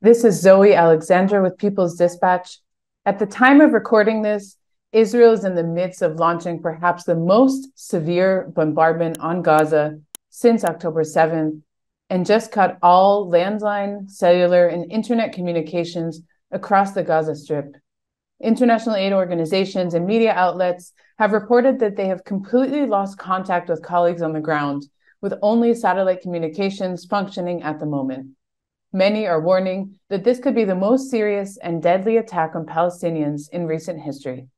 This is Zoe Alexandra with People's Dispatch. At the time of recording this, Israel is in the midst of launching perhaps the most severe bombardment on Gaza since October 7th and just cut all landline, cellular, and internet communications across the Gaza Strip. International aid organizations and media outlets have reported that they have completely lost contact with colleagues on the ground, with only satellite communications functioning at the moment. Many are warning that this could be the most serious and deadly attack on Palestinians in recent history.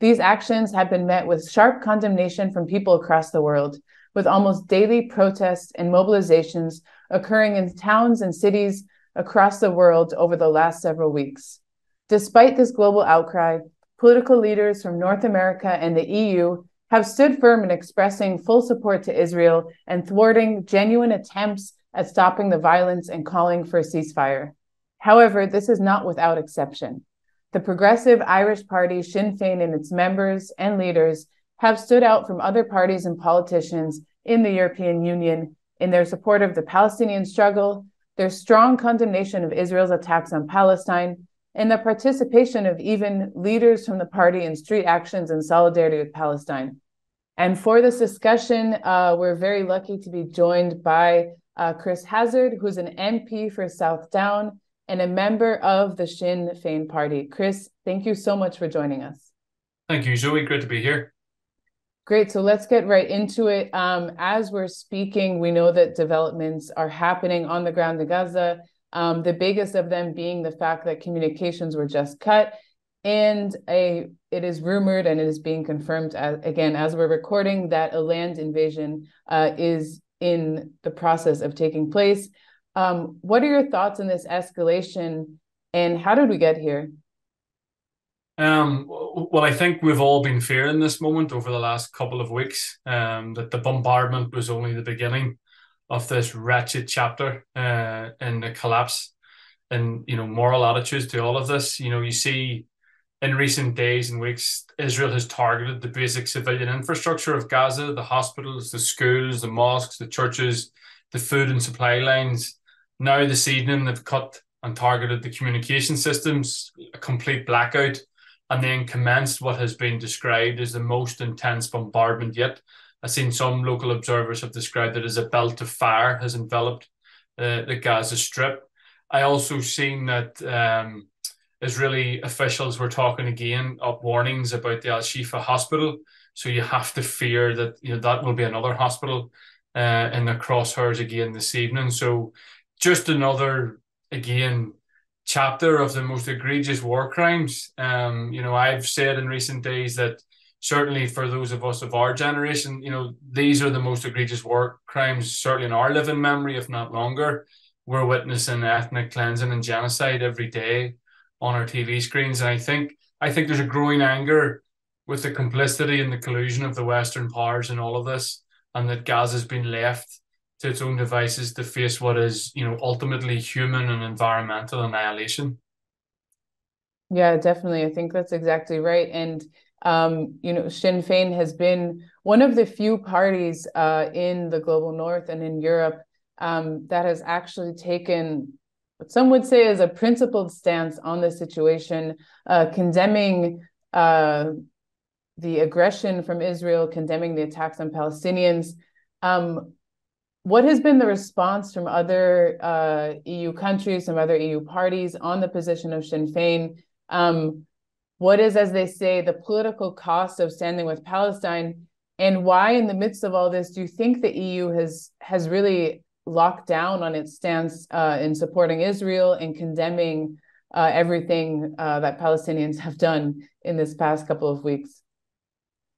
These actions have been met with sharp condemnation from people across the world, with almost daily protests and mobilizations occurring in towns and cities across the world over the last several weeks. Despite this global outcry, political leaders from North America and the EU have stood firm in expressing full support to Israel and thwarting genuine attempts at stopping the violence and calling for a ceasefire. However, this is not without exception. The progressive Irish party Sinn Féin and its members and leaders have stood out from other parties and politicians in the European Union in their support of the Palestinian struggle, their strong condemnation of Israel's attacks on Palestine, and the participation of even leaders from the party in street actions in solidarity with Palestine. And for this discussion, uh, we're very lucky to be joined by uh, Chris Hazzard, who's an MP for South Down and a member of the Sinn Féin party. Chris, thank you so much for joining us. Thank you, Zoe. Great to be here. Great. So let's get right into it. Um, as we're speaking, we know that developments are happening on the ground in Gaza. Um, the biggest of them being the fact that communications were just cut, and a it is rumored and it is being confirmed as, again as we're recording that a land invasion uh, is in the process of taking place. Um, what are your thoughts on this escalation and how did we get here? Um, well, I think we've all been fearing this moment over the last couple of weeks um, that the bombardment was only the beginning of this wretched chapter uh, in the collapse and you know moral attitudes to all of this. You know, you see in recent days and weeks, Israel has targeted the basic civilian infrastructure of Gaza, the hospitals, the schools, the mosques, the churches, the food and supply lines. Now, this evening, they've cut and targeted the communication systems, a complete blackout, and then commenced what has been described as the most intense bombardment yet. I've seen some local observers have described it as a belt of fire has enveloped uh, the Gaza Strip. I also seen that um, Israeli officials were talking again up warnings about the Al Shifa hospital. So you have to fear that you know that will be another hospital uh, in the crosshairs again this evening. So just another again chapter of the most egregious war crimes. Um, you know, I've said in recent days that certainly for those of us of our generation, you know, these are the most egregious war crimes, certainly in our living memory, if not longer. We're witnessing ethnic cleansing and genocide every day on our TV screens. And I think I think there's a growing anger with the complicity and the collusion of the Western powers in all of this, and that Gaza's been left to its own devices to face what is, you know, ultimately human and environmental annihilation. Yeah, definitely. I think that's exactly right. And um, you know, Sinn Féin has been one of the few parties uh, in the global north and in Europe um, that has actually taken what some would say is a principled stance on the situation, uh, condemning uh, the aggression from Israel, condemning the attacks on Palestinians. Um, what has been the response from other uh, EU countries, some other EU parties on the position of Sinn Féin? Um, what is, as they say, the political cost of standing with Palestine? And why, in the midst of all this, do you think the EU has has really locked down on its stance uh, in supporting Israel and condemning uh, everything uh, that Palestinians have done in this past couple of weeks.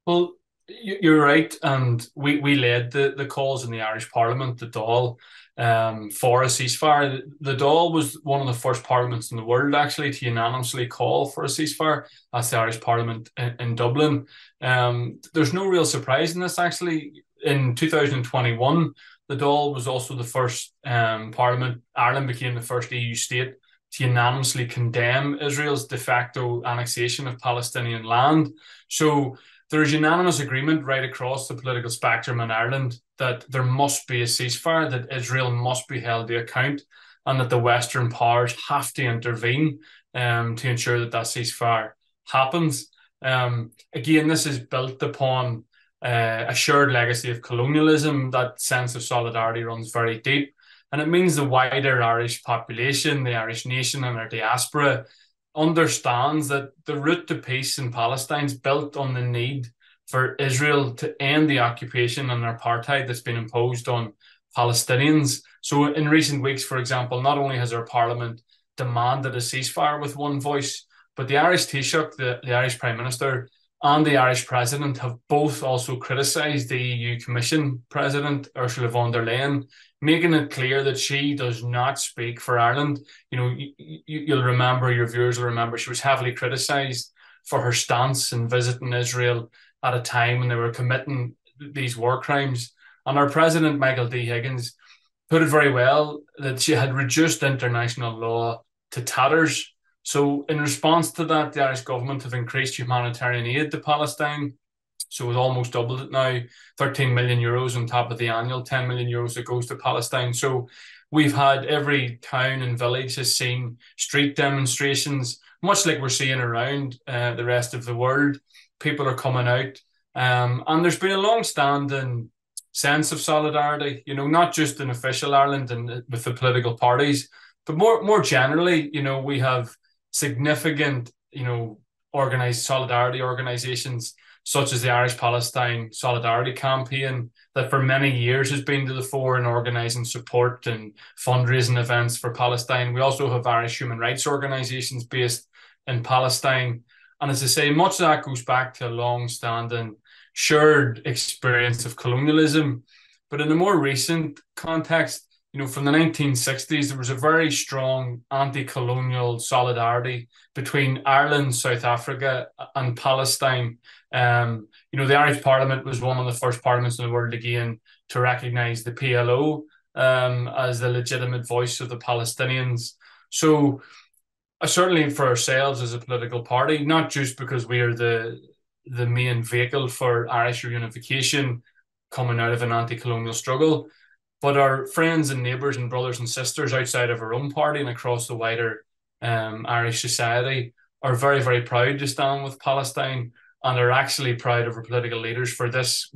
Well, you're right, and we, we led the, the calls in the Irish Parliament, the Dáil, um, for a ceasefire. The Dáil was one of the first parliaments in the world actually to unanimously call for a ceasefire. That's the Irish Parliament in, in Dublin. Um, there's no real surprise in this actually. In 2021, the Dáil was also the first um, parliament. Ireland became the first EU state to unanimously condemn Israel's de facto annexation of Palestinian land. So there is unanimous agreement right across the political spectrum in Ireland that there must be a ceasefire, that Israel must be held to account, and that the Western powers have to intervene um, to ensure that that ceasefire happens. Um, again, this is built upon uh, a shared legacy of colonialism. That sense of solidarity runs very deep. And it means the wider Irish population, the Irish nation, and our diaspora understands that the route to peace in Palestine is built on the need for Israel to end the occupation and apartheid that's been imposed on Palestinians. So, in recent weeks, for example, not only has our parliament demanded a ceasefire with one voice, but the Irish Taoiseach, the, the Irish Prime Minister, and the Irish President have both also criticised the EU Commission President, Ursula von der Leyen, making it clear that she does not speak for Ireland. You know, you, you'll remember, your viewers will remember, she was heavily criticised for her stance in visiting Israel at a time when they were committing these war crimes. And our president, Michael D. Higgins, put it very well that she had reduced international law to tatters. So, in response to that, the Irish government have increased humanitarian aid to Palestine. So, we've almost doubled it now 13 million euros on top of the annual 10 million euros that goes to Palestine. So, we've had every town and village has seen street demonstrations, much like we're seeing around uh, the rest of the world people are coming out. Um, and there's been a long standing sense of solidarity, you know, not just in official Ireland and with the political parties, but more more generally, you know, we have significant, you know, organized solidarity organizations such as the Irish Palestine Solidarity Campaign that for many years has been to the fore in organising support and fundraising events for Palestine. We also have Irish human rights organisations based in Palestine and as I say, much of that goes back to a long standing shared experience of colonialism. But in a more recent context, you know, from the 1960s, there was a very strong anti colonial solidarity between Ireland, South Africa, and Palestine. Um, you know, the Irish Parliament was one of the first parliaments in the world again to recognise the PLO um, as the legitimate voice of the Palestinians. So, uh, certainly for ourselves as a political party, not just because we are the the main vehicle for Irish reunification coming out of an anti-colonial struggle, but our friends and neighbours and brothers and sisters outside of our own party and across the wider um, Irish society are very, very proud to stand with Palestine and are actually proud of our political leaders for this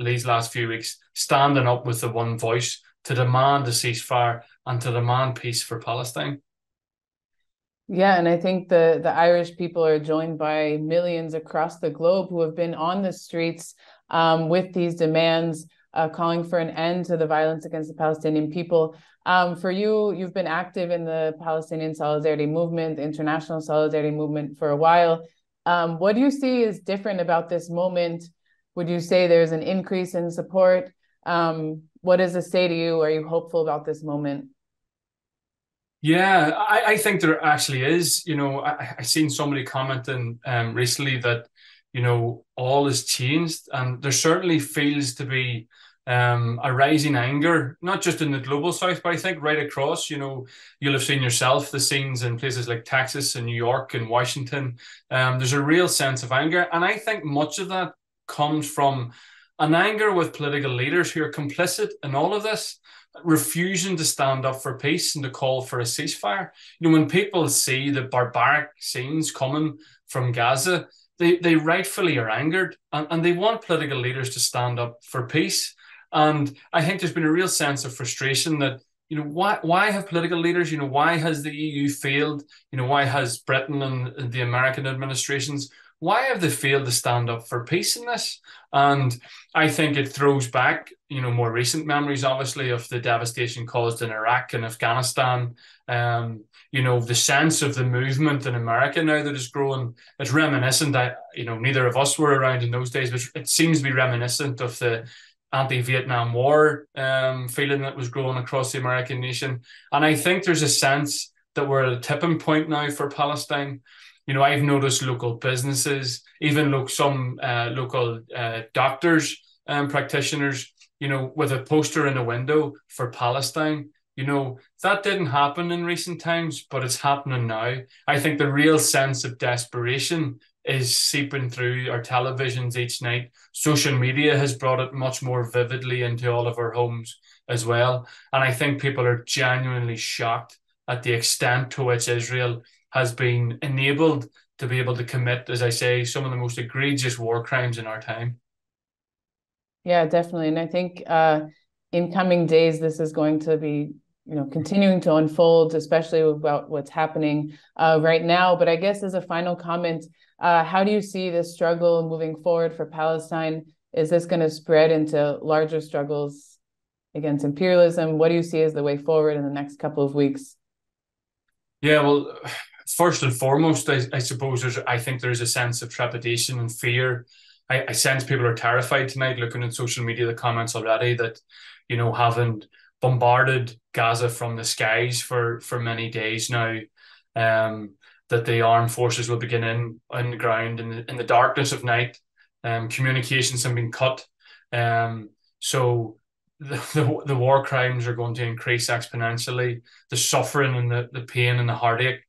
these last few weeks standing up with the one voice to demand a ceasefire and to demand peace for Palestine. Yeah, and I think the the Irish people are joined by millions across the globe who have been on the streets um, with these demands, uh, calling for an end to the violence against the Palestinian people. Um, for you, you've been active in the Palestinian Solidarity Movement, the International Solidarity Movement for a while. Um, what do you see is different about this moment? Would you say there's an increase in support? Um, what does it say to you? Are you hopeful about this moment? Yeah, I, I think there actually is. You know, I, I seen somebody commenting um, recently that, you know, all has changed, and there certainly feels to be um, a rising anger, not just in the global south, but I think right across. You know, you'll have seen yourself the scenes in places like Texas and New York and Washington. Um, there's a real sense of anger, and I think much of that comes from an anger with political leaders who are complicit in all of this refusing to stand up for peace and to call for a ceasefire. You know, when people see the barbaric scenes coming from Gaza, they, they rightfully are angered and, and they want political leaders to stand up for peace. And I think there's been a real sense of frustration that, you know, why why have political leaders, you know, why has the EU failed? You know, why has Britain and the American administrations why have they failed to stand up for peace in this? And I think it throws back, you know, more recent memories, obviously, of the devastation caused in Iraq and Afghanistan. Um, you know, the sense of the movement in America now that is growing, it's reminiscent. I, you know, neither of us were around in those days, but it seems to be reminiscent of the anti-Vietnam War um, feeling that was growing across the American nation. And I think there's a sense that we're at a tipping point now for Palestine you know, I've noticed local businesses, even look some uh, local uh, doctors and um, practitioners, you know, with a poster in a window for Palestine. You know, that didn't happen in recent times, but it's happening now. I think the real sense of desperation is seeping through our televisions each night. Social media has brought it much more vividly into all of our homes as well. And I think people are genuinely shocked at the extent to which Israel has been enabled to be able to commit, as I say, some of the most egregious war crimes in our time. Yeah, definitely. And I think uh, in coming days, this is going to be you know continuing to unfold especially about what's happening uh, right now but i guess as a final comment uh, how do you see this struggle moving forward for palestine is this going to spread into larger struggles against imperialism what do you see as the way forward in the next couple of weeks yeah well first and foremost i, I suppose there's i think there's a sense of trepidation and fear I, I sense people are terrified tonight looking at social media the comments already that you know having bombarded Gaza from the skies for for many days now. Um, that the armed forces will begin in on the ground in the, in the darkness of night. Um, communications have been cut. Um, so the, the, the war crimes are going to increase exponentially. The suffering and the, the pain and the heartache,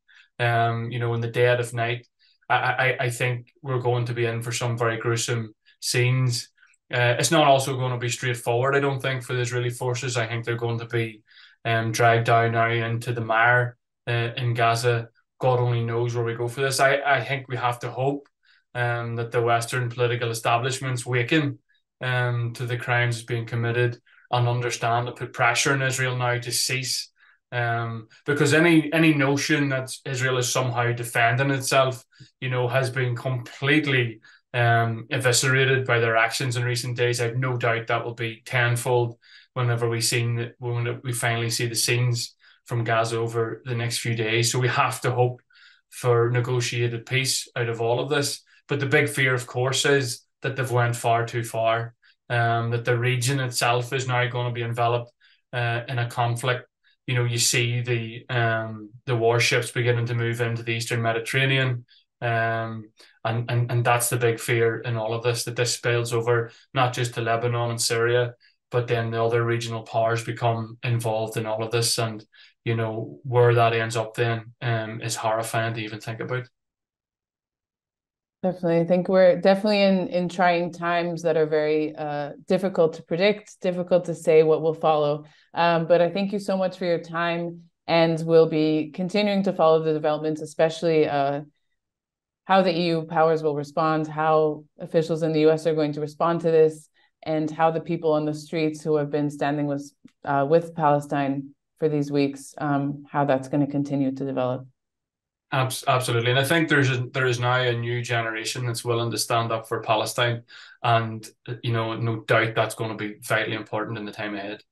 um, you know, in the dead of night. I, I, I think we're going to be in for some very gruesome scenes. Uh, it's not also going to be straightforward, I don't think, for the Israeli forces. I think they're going to be um, dragged down now into the mire uh, in Gaza. God only knows where we go for this. I, I think we have to hope um, that the Western political establishments waken um, to the crimes being committed and understand to put pressure on Israel now to cease. Um, because any any notion that Israel is somehow defending itself, you know, has been completely um, eviscerated by their actions in recent days. I have no doubt that will be tenfold whenever we seen when we finally see the scenes from Gaza over the next few days. So we have to hope for negotiated peace out of all of this. But the big fear, of course, is that they've went far too far. Um, that the region itself is now going to be enveloped uh, in a conflict. You know, you see the um, the warships beginning to move into the Eastern Mediterranean. Um, and, and and that's the big fear in all of this that this spills over not just to Lebanon and Syria, but then the other regional powers become involved in all of this, and you know where that ends up then um, is horrifying to even think about. Definitely, I think we're definitely in in trying times that are very uh, difficult to predict, difficult to say what will follow. Um, but I thank you so much for your time, and we'll be continuing to follow the developments, especially. Uh, how the EU powers will respond, how officials in the US are going to respond to this, and how the people on the streets who have been standing with uh, with Palestine for these weeks, um, how that's going to continue to develop. Absolutely, and I think there's a, there is now a new generation that's willing to stand up for Palestine, and you know, no doubt that's going to be vitally important in the time ahead.